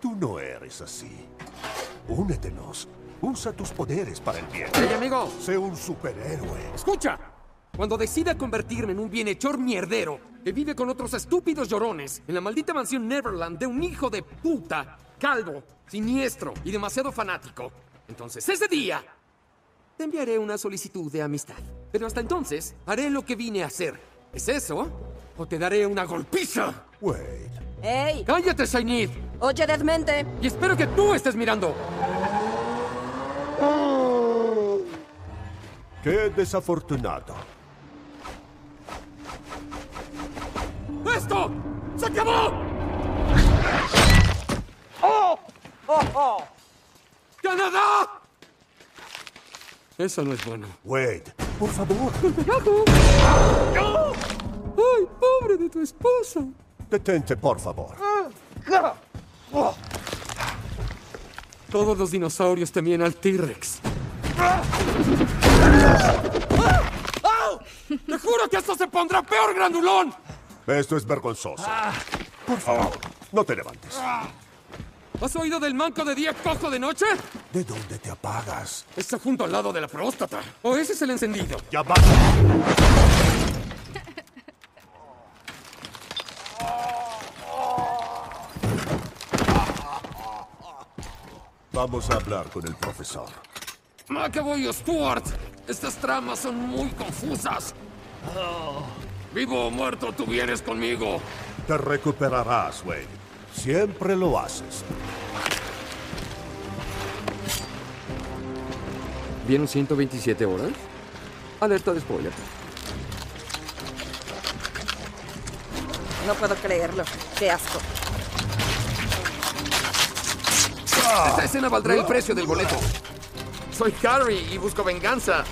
Tú no eres así. Únetenos. Usa tus poderes para el bien. ¡Hey, amigo! Sé un superhéroe. ¡Escucha! Cuando decida convertirme en un bienhechor mierdero que vive con otros estúpidos llorones en la maldita mansión Neverland de un hijo de puta, calvo, siniestro y demasiado fanático, entonces ese día te enviaré una solicitud de amistad. Pero hasta entonces haré lo que vine a hacer. ¿Es eso? ¿O te daré una golpiza? Wade. ¡Ey! ¡Cállate, Shainid! Oye, Desmente. Y espero que tú estés mirando. Qué desafortunado. ¡Esto! ¡Se acabó! ¡Canadá! Eso no es bueno. Wade, por favor, ¡Ay, pobre de tu esposa! detente, por favor. Todos los dinosaurios temían al T-Rex. ¡Te juro que esto se pondrá peor, grandulón! Esto es vergonzoso. Por favor, no te levantes. ¿Has oído del manco de día cojo de noche? ¿De dónde te apagas? Está junto al lado de la próstata. ¿O ese es el encendido? Ya basta. Vamos a hablar con el profesor. McAvoy Stuart, estas tramas son muy confusas. Vivo o muerto, tú vienes conmigo. Te recuperarás, Wade. Siempre lo haces. ¿Vieron 127 horas? Alerta de spoiler. No puedo creerlo. Qué asco. Esta escena valdrá el precio del boleto. Soy Harry y busco venganza.